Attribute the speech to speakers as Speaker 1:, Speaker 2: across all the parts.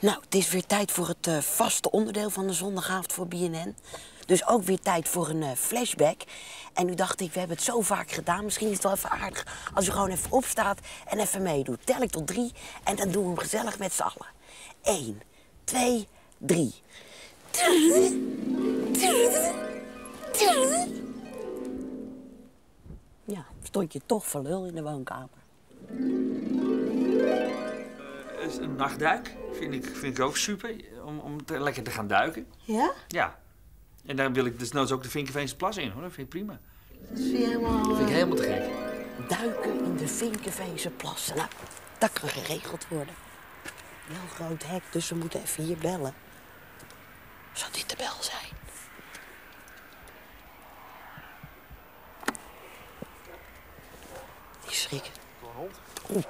Speaker 1: Nou, het is weer tijd voor het eh, vaste onderdeel van de zondagavond voor BNN. Dus ook weer tijd voor een eh, flashback. En nu dacht ik, we hebben het zo vaak gedaan. Misschien is het wel even aardig als u gewoon even opstaat en even meedoet. Tel ik tot drie en dan doen we hem gezellig met z'n allen. Eén, twee, drie. Ja, stond je toch voor lul in de woonkamer.
Speaker 2: Een nachtduik vind ik, vind ik ook super, om, om te, lekker te gaan duiken.
Speaker 1: Ja?
Speaker 2: Ja. En daar wil ik dus noods ook de Vinkenveense plas in, hoor. Dat vind ik prima.
Speaker 1: Dat je helemaal...
Speaker 2: Dat vind ik helemaal te gek.
Speaker 1: Duiken in de Vinkenveense plassen. Nou, dat kan geregeld worden. Wel een groot hek, dus we moeten even hier bellen. Zou dit de bel zijn? Die schrikken. Oeh.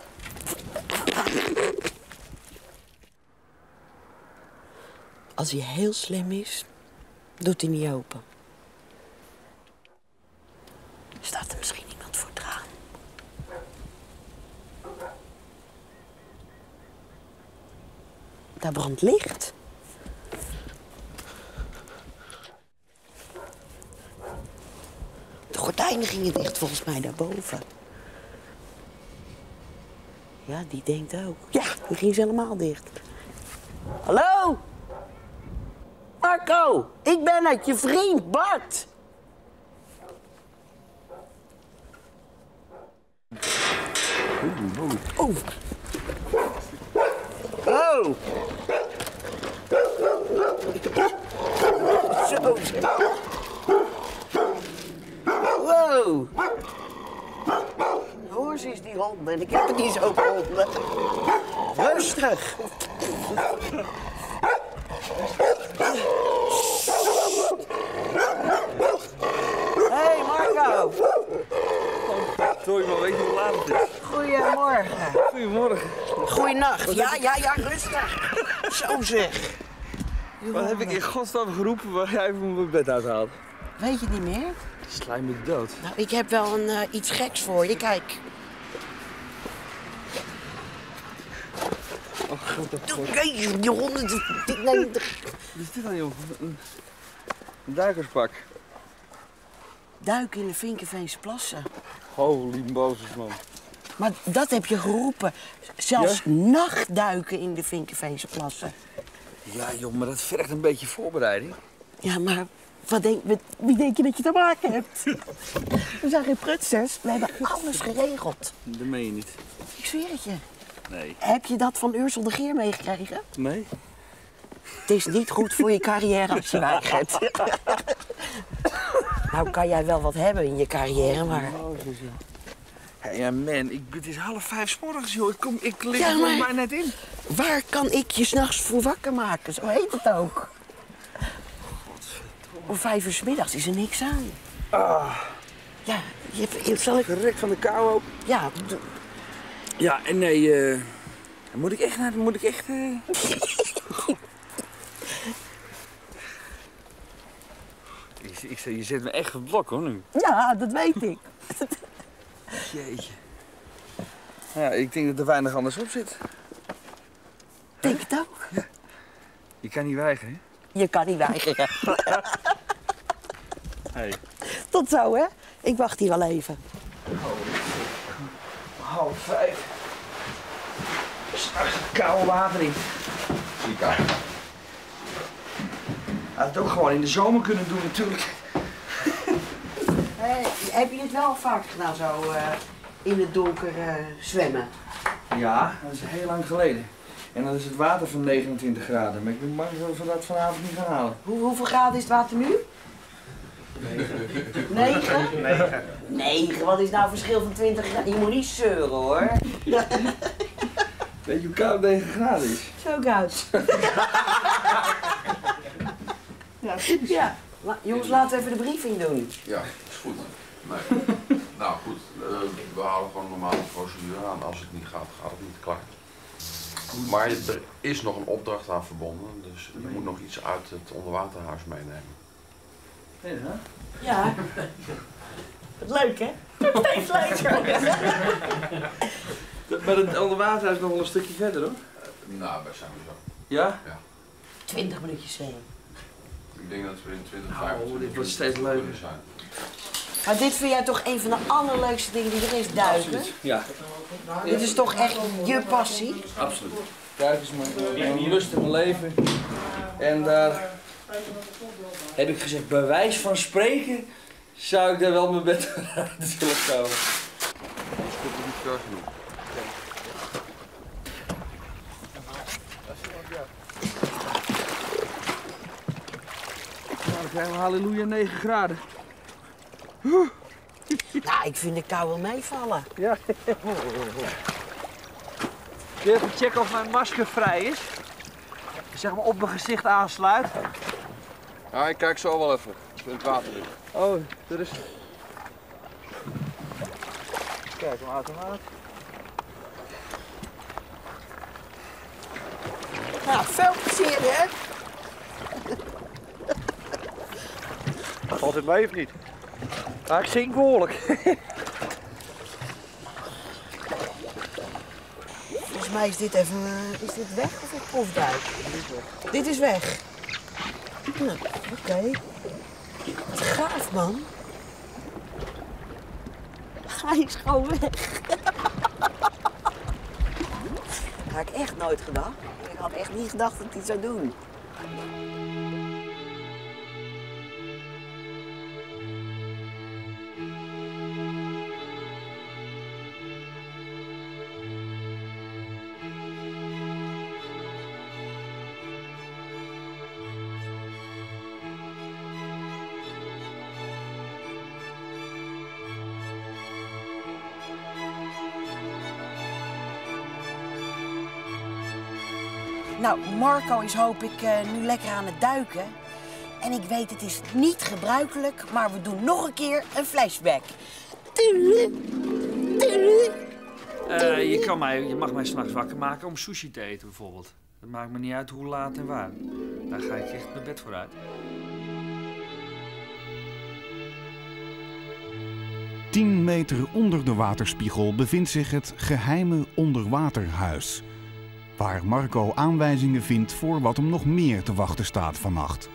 Speaker 1: Als hij heel slim is, doet hij niet open. Staat er misschien iemand voor het raam? Daar brandt licht. De gordijnen gingen dicht volgens mij daarboven. Ja, die denkt ook. Ja, die ging ze helemaal dicht. Marco, ik ben het, je vriend Bart. Oeh. Oh. Zo. Wow. Hoor die honden. Ik heb het niet zo over honden. Rustig.
Speaker 2: Sorry, maar weet je hoe laat het is?
Speaker 1: Goedemorgen.
Speaker 2: Goedemorgen.
Speaker 1: Goeienacht. Ja, ja, ja, rustig. Zo zeg.
Speaker 2: Wat heb ik in godsnaam geroepen waar jij van mijn bed uithaalt?
Speaker 1: Weet je het niet meer?
Speaker 2: Slijm me dood.
Speaker 1: Nou, ik heb wel een, eh, iets geks voor je. Kijk.
Speaker 2: Oh, god, dat god.
Speaker 1: Nee, die honden...
Speaker 2: Wat is dit dan, joh? Een, een duikerspak.
Speaker 1: Duiken in de Vinkenveense plassen.
Speaker 2: Holy Moses, man.
Speaker 1: Maar dat heb je geroepen. Zelfs nachtduiken in de Vinkenveense plassen.
Speaker 2: Ja, joh, maar dat vergt een beetje voorbereiding.
Speaker 1: Ja, maar wat denk, met wie denk je dat je te maken hebt? We zijn geen prutsers. We hebben alles geregeld.
Speaker 2: Dat meen je niet.
Speaker 1: Ik zweer het je.
Speaker 2: Nee.
Speaker 1: Heb je dat van Ursel de Geer meegekregen?
Speaker 2: Nee?
Speaker 1: Het is niet goed voor je carrière als je weigert. Nou kan jij wel wat hebben in je carrière, maar...
Speaker 2: Ja. Man, ik, het is half vijf 's morgens, joh. Ik, kom, ik lig
Speaker 1: Ja,
Speaker 2: er
Speaker 1: maar-
Speaker 2: mij net in.
Speaker 1: Waar kan ik je s'nachts voor wakker maken? Zo heet het ook. Om vijf uur 's middags is er niks aan. Ja, je hebt... Zal ik...
Speaker 2: Gerekt van de kou ook.
Speaker 1: Ja,
Speaker 2: Ja, en nee, eh... Moet ik echt naar... Moet ik echt... eh, je zet me echt op het blok, hoor, nu.
Speaker 1: ja, dat weet ik.
Speaker 2: Jeetje. Ja, ik denk dat er weinig anders op zit.
Speaker 1: Denk het ook.
Speaker 2: Je kan niet weigeren, hè?
Speaker 1: Je kan niet weigeren.
Speaker 2: Hey.
Speaker 1: Tot zo, hè? Ik wacht hier al even.
Speaker 2: Half vijf. Straks het koude water in.
Speaker 3: Uit.
Speaker 2: Had het ook gewoon in de zomer kunnen doen, natuurlijk.
Speaker 1: Hey, heb je het wel vaak gedaan, zo eh, in het donker eh, zwemmen?
Speaker 2: Ja, dat is heel lang geleden. En dan is het water van 29 graden. Maar ik ben bang dat we dat vanavond niet gaan halen.
Speaker 1: Hoe, hoeveel graden is het water nu? Negen. Negen? Negen? Wat is nou het verschil van 20 graden? Je moet niet zeuren, hoor.
Speaker 2: Weet je hoe koud 9 graden is?
Speaker 1: Zo koud. ja, ja. La- jongens, laten we even de briefing doen.
Speaker 3: Ja, goed. Nee. nou goed, eh, we houden gewoon een normale procedure aan. Als het niet gaat, gaat het niet klaar. Maar er is nog een opdracht aan verbonden, dus je moet nog iets uit het onderwaterhuis meenemen.
Speaker 2: Ja.
Speaker 1: Ja. Wat leuk, hè? Steeds leuker.
Speaker 2: Maar het onderwaterhuis is nog wel een stukje verder, hoor.
Speaker 3: Nou, daar zijn we zo.
Speaker 2: Ja?
Speaker 1: 20 minuutjes zwemmen.
Speaker 3: Ik denk dat we in 20,
Speaker 2: Oh,
Speaker 3: 25
Speaker 2: dit wordt steeds leuker.
Speaker 3: zijn.
Speaker 1: Maar dit vind jij toch een van de allerleukste dingen die er is, duiken?
Speaker 2: Ja,
Speaker 1: Dit is toch echt je passie?
Speaker 2: absoluut. Duiken is mijn, mijn lust in mijn leven. En daar heb ik gezegd, bij wijs van spreken zou ik daar wel mijn bed uit willen komen.
Speaker 3: Is niet ver genoeg.
Speaker 2: Krijgen we halleluja 9 graden.
Speaker 1: Nou, ik vind de kou wel meevallen.
Speaker 2: Ja. Kun je even checken of mijn masker vrij is? Zeg maar op mijn gezicht aansluit.
Speaker 3: Ja, ik kijk zo wel even. In het water.
Speaker 2: Oh, er is... Kijk, een automaat.
Speaker 1: Nou, veel plezier, hè?
Speaker 2: Valt het mee of niet? Ja, ik zink behoorlijk.
Speaker 1: Volgens mij is dit even... eh, is dit weg of een proefduik? Dit is weg. Nou, oké. Wat gaaf, man. Hij is gewoon weg. Dat had ik echt nooit gedacht. Ik had echt niet gedacht dat hij het zou doen. Nou, Marco is hoop ik eh, nu lekker aan het duiken. En ik weet, het is niet gebruikelijk, maar we doen nog een keer een flashback.
Speaker 4: Eh, je, kan mij, je mag mij s'nachts wakker maken om sushi te eten bijvoorbeeld. Dat maakt me niet uit hoe laat en waar. Daar ga ik echt mijn bed voor uit.
Speaker 5: 10 meter onder de waterspiegel bevindt zich het geheime onderwaterhuis. Waar Marco aanwijzingen vindt voor wat hem nog meer te wachten staat vannacht.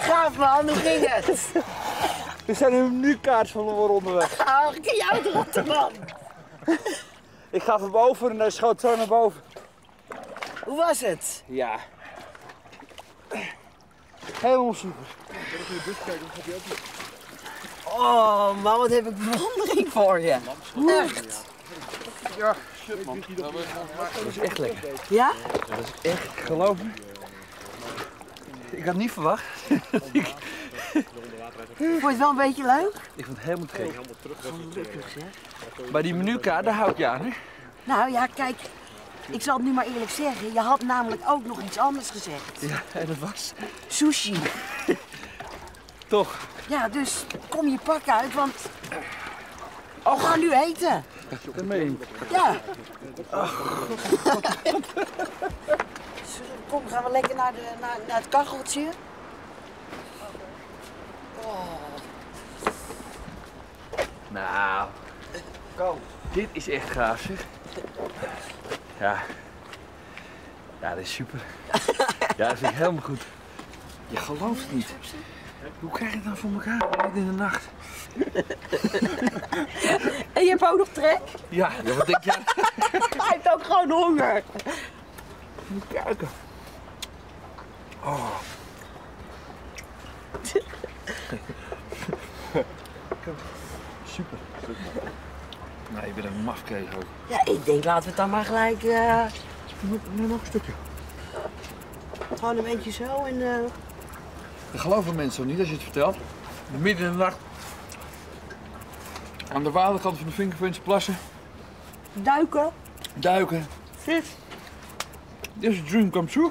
Speaker 1: Gaaf man, hoe ging het?
Speaker 2: We zijn een menukaart van voor onderweg.
Speaker 1: Oh, ken jou de Rotterdam.
Speaker 2: Ik ga van boven en hij schoot zo naar boven.
Speaker 1: Hoe was het?
Speaker 2: Ja. Helemaal super.
Speaker 1: Oh man, wat heb ik bewondering voor je. Echt.
Speaker 3: Ja, shit man. Dat
Speaker 2: is echt lekker.
Speaker 1: Ja?
Speaker 2: Dat is echt, geloof me. Ik had niet verwacht.
Speaker 1: Vond je het wel een beetje leuk?
Speaker 2: Ik vond het helemaal te gek. Maar die menukaart, daar hou ik je aan, hè?
Speaker 1: Nou ja, kijk. Ik zal het nu maar eerlijk zeggen. Je had namelijk ook nog iets anders gezegd.
Speaker 2: Ja, en dat was
Speaker 1: Sushi.
Speaker 2: toch.
Speaker 1: Ja, dus kom je pak uit, want... We gaan nu eten.
Speaker 2: Dat meen je.
Speaker 1: Ja. Kom, gaan we lekker naar, de, naar, naar het kacheltje.
Speaker 2: Nou, dit is echt gaaf, zeg. Ja. Ja, dat is super. Ja, dat vind ik helemaal goed. Je gelooft het niet. Hoe krijg je het nou voor elkaar midden in de nacht?
Speaker 1: Hebt ook nog trek?
Speaker 2: Ja, ja wat denk jij?
Speaker 1: Hij heeft ook gewoon honger.
Speaker 2: Moet kijken. Oh. Super. Nou, je bent een mafkees ook.
Speaker 1: Ja, ik denk laten we het dan maar gelijk... eh,
Speaker 2: Nog, een stukje.
Speaker 1: Gewoon een beetje zo en... eh,
Speaker 2: Dat geloven mensen niet als je het vertelt? Midden in de nacht. Aan de waterkant van de Vinkerveense plassen.
Speaker 1: duiken,
Speaker 2: Duiken.
Speaker 1: vis.
Speaker 2: This is dream come true.